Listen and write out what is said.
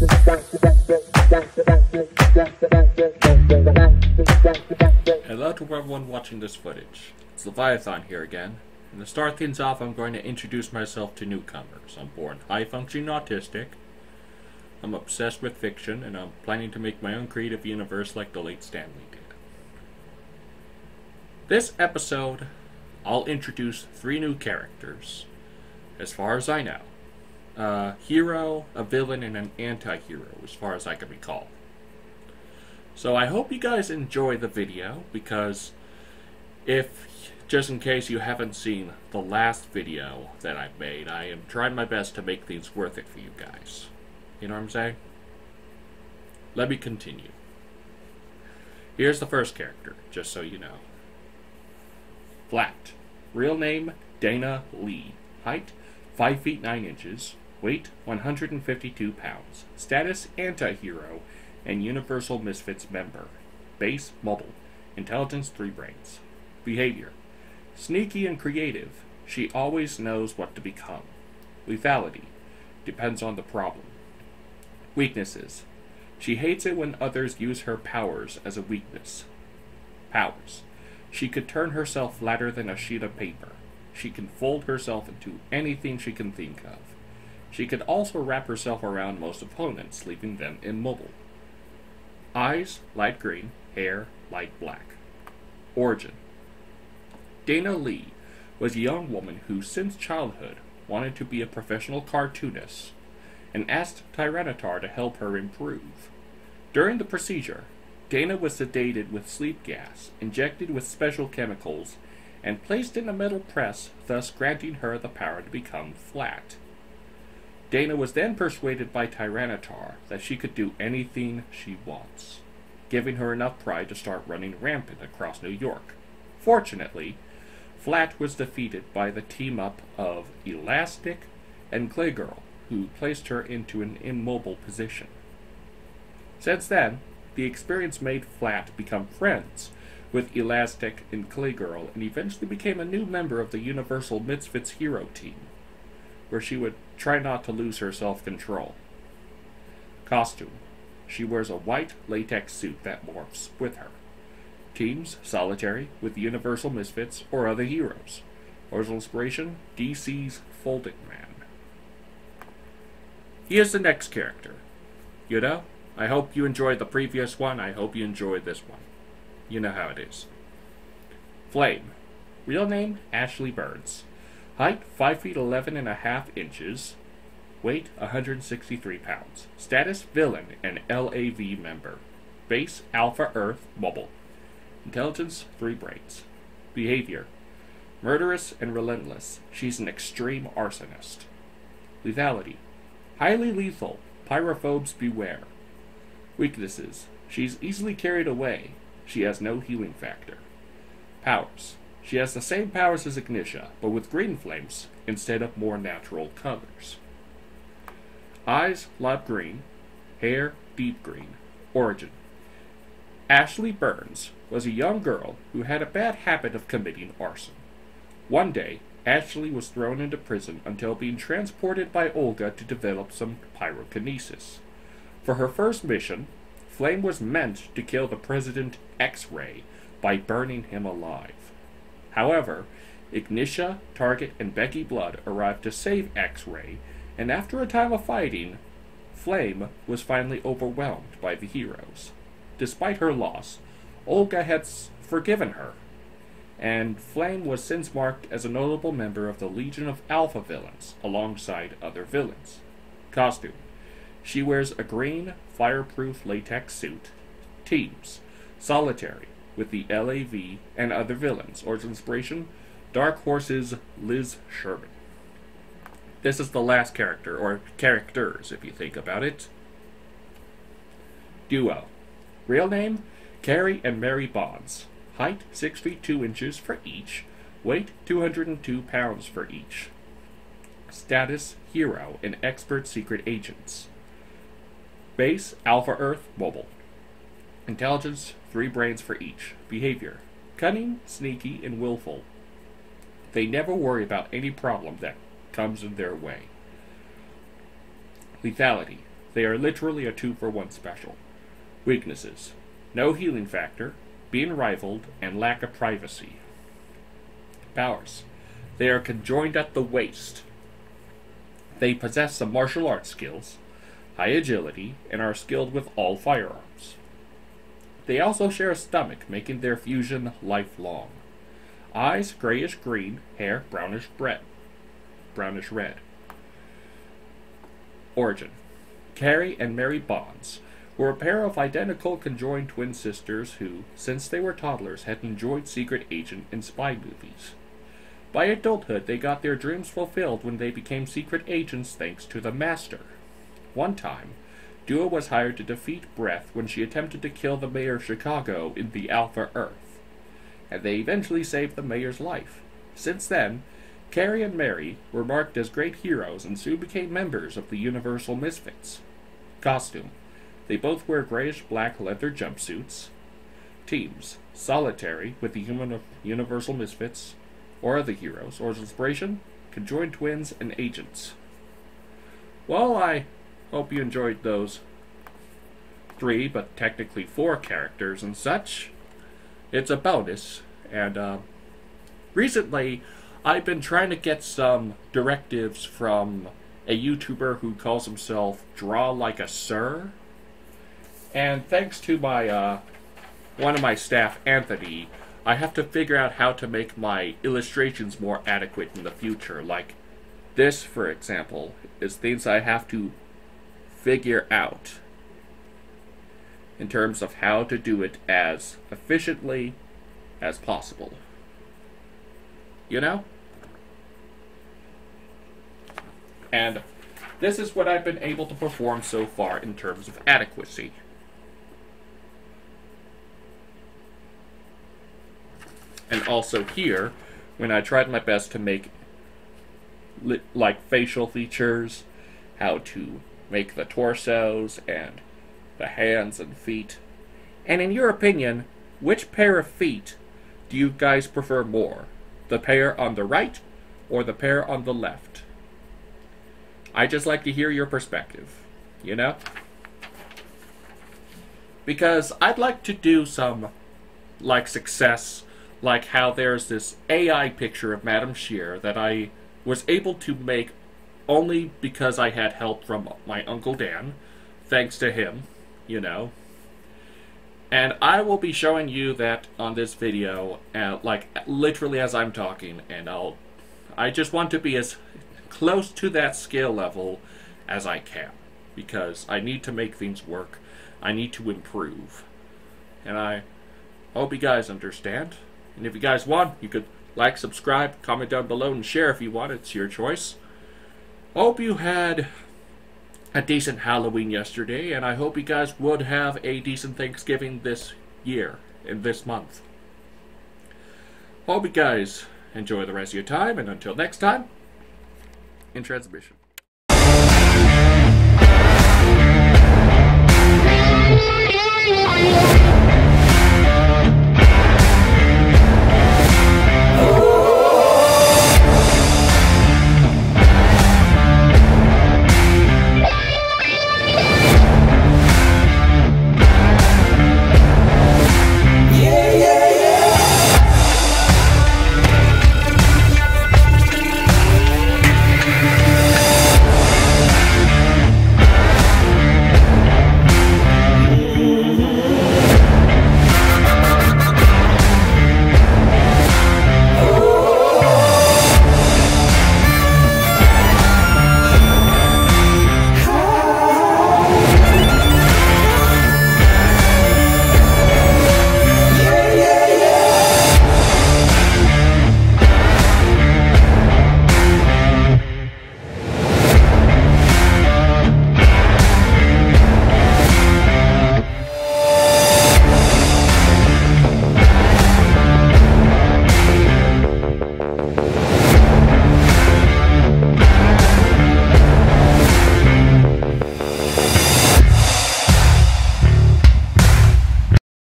Hello to everyone watching this footage. It's Leviathan here again. And to start things off, I'm going to introduce myself to newcomers. I'm born high-functioning autistic. I'm obsessed with fiction, and I'm planning to make my own creative universe like the late Stan Lee did. This episode, I'll introduce three new characters, as far as I know. A hero, a villain, and an anti-hero, as far as I can recall. So I hope you guys enjoy the video, because if, just in case you haven't seen the last video that I've made, I am trying my best to make things worth it for you guys. You know what I'm saying? Let me continue. Here's the first character, just so you know. Flatt. Real name, Dana Lee. Height, 5 feet 9 inches. Weight, 152 pounds. Status, anti-hero and Universal Misfits member. Base, mobile. Intelligence, 3 brains. Behavior. Sneaky and creative. She always knows what to become. Lethality. Depends on the problem. Weaknesses. She hates it when others use her powers as a weakness. Powers. She could turn herself flatter than a sheet of paper. She can fold herself into anything she can think of. She could also wrap herself around most opponents, leaving them immobile. Eyes, light green. Hair, light black. Origin Dana Lee was a young woman who, since childhood, wanted to be a professional cartoonist and asked Tyranitar to help her improve. During the procedure, Dana was sedated with sleep gas, injected with special chemicals, and placed in a metal press, thus granting her the power to become flat. Dana was then persuaded by Tyranitar that she could do anything she wants, giving her enough pride to start running rampant across New York. Fortunately, Flatt was defeated by the team up of Elastic and Claygirl, who placed her into an immobile position. Since then, the experience made Flatt become friends with Elastic and Claygirl and eventually became a new member of the Universal Misfits hero team where she would try not to lose her self control. Costume She wears a white latex suit that morphs with her. Teams Solitary with Universal Misfits or other heroes. Original inspiration DC's Folding Man. Here's the next character. You know, I hope you enjoyed the previous one. I hope you enjoyed this one. You know how it is. Flayme. Real name Ashley Burns. Height 5 feet 11 and a half inches. Weight 163 pounds. Status Villain and LAV member. Base Alpha Earth Mobile. Intelligence 3 brains. Behavior Murderous and relentless. She's an extreme arsonist. Lethality Highly lethal. Pyrophobes beware. Weaknesses She's easily carried away. She has no healing factor. Powers she has the same powers as Ignitia, but with green flames instead of more natural colors. Eyes light green, hair deep green. Origin Ashley Burns was a young girl who had a bad habit of committing arson. One day, Ashley was thrown into prison until being transported by Olga to develop some pyrokinesis. For her first mission, Flayme was meant to kill the President X-Ray by burning him alive. However, Ignitia, Target, and Becky Blood arrived to save X-Ray, and after a time of fighting, Flayme was finally overwhelmed by the heroes. Despite her loss, Olga had forgiven her, and Flayme was since marked as a notable member of the Legion of Alpha villains, alongside other villains. Costume She wears a green, fireproof latex suit. Teams Solitary with the LAV and other villains. Origin inspiration Dark Horse's Liz Sherman. This is the last character, or characters if you think about it. Duo. Real name Cary and Mary Bonds. Height 6 feet 2 inches for each. Weight 202 pounds for each. Status Hero and Expert Secret Agents. Base Alpha Earth Mobile. Intelligence three brains for each. Behavior cunning, sneaky, and willful. They never worry about any problem that comes in their way. Lethality They are literally a two for one special. Weaknesses no healing factor, being rivaled, and lack of privacy. Powers they are conjoined at the waist. They possess some martial arts skills, high agility, and are skilled with all firearms. They also share a stomach, making their fusion lifelong. Eyes grayish green, hair brownish red. Brownish red. Origin Cary and Mary Bonds were a pair of identical conjoined twin sisters who, since they were toddlers, had enjoyed secret agent and spy movies. By adulthood, they got their dreams fulfilled when they became secret agents thanks to the Master. One time, Duo was hired to defeat Breath when she attempted to kill the mayor of Chicago in the Alpha Earth, and they eventually saved the mayor's life. Since then, Cary and Mary were marked as great heroes and soon became members of the Universal Misfits. Costume They both wear grayish black leather jumpsuits. Teams Solitary with the Human Universal Misfits, or other heroes, or inspiration, conjoined twins, and agents. Well, I hope you enjoyed those three, but technically four characters and such. It's a bonus, and uh, recently I've been trying to get some directives from a YouTuber who calls himself Draw Like a Sir. And thanks to my uh, one of my staff, Anthony, I have to figure out how to make my illustrations more adequate in the future. Like this, for example, is things I have to figure out in terms of how to do it as efficiently as possible. You know? And this is what I've been able to perform so far in terms of adequacy. And also here, when I tried my best to make like facial features, how to make the torsos and the hands and feet. And in your opinion, which pair of feet do you guys prefer more? The pair on the right or the pair on the left? I just like to hear your perspective, you know? Because I'd like to do some, like, success like how there's this AI picture of Madame Shear that I was able to make only because I had help from my Uncle Dan, thanks to him, you know. And I will be showing you that on this video, uh, like literally as I'm talking, and I'll, I just want to be as close to that skill level as I can, because I need to make things work, I need to improve, and I hope you guys understand. And if you guys want, you could like, subscribe, comment down below, and share if you want. It's your choice. Hope you had a decent Halloween yesterday, and I hope you guys would have a decent Thanksgiving this year, in this month. Hope you guys enjoy the rest of your time, and until next time, in transmission.